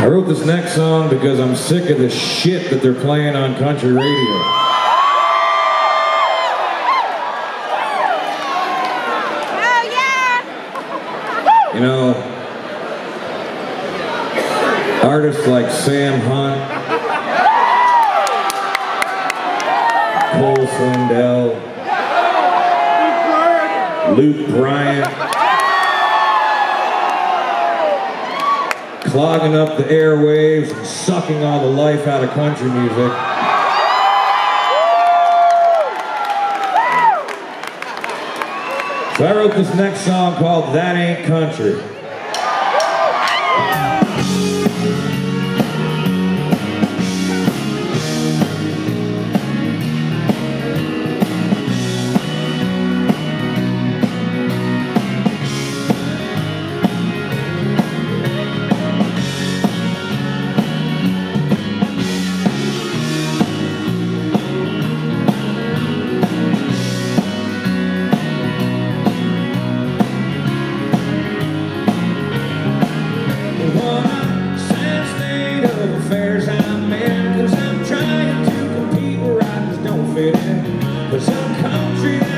I wrote this next song because I'm sick of the shit that they're playing on country radio. Oh yeah! You know, artists like Sam Hunt, Cole Swindell, Luke Bryan, clogging up the airwaves and sucking all the life out of country music. So I wrote this next song called That Ain't Country. Some country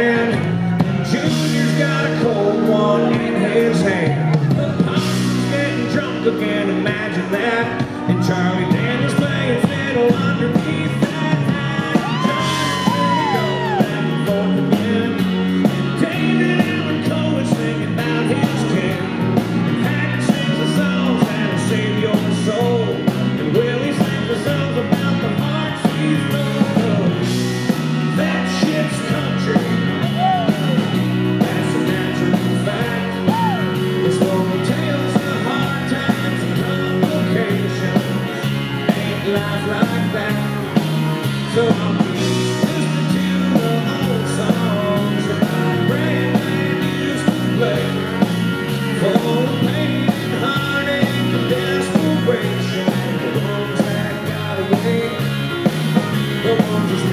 hand. Junior's got a cold one in his hand. The pop's getting drunk again, imagine that. And Charlie Just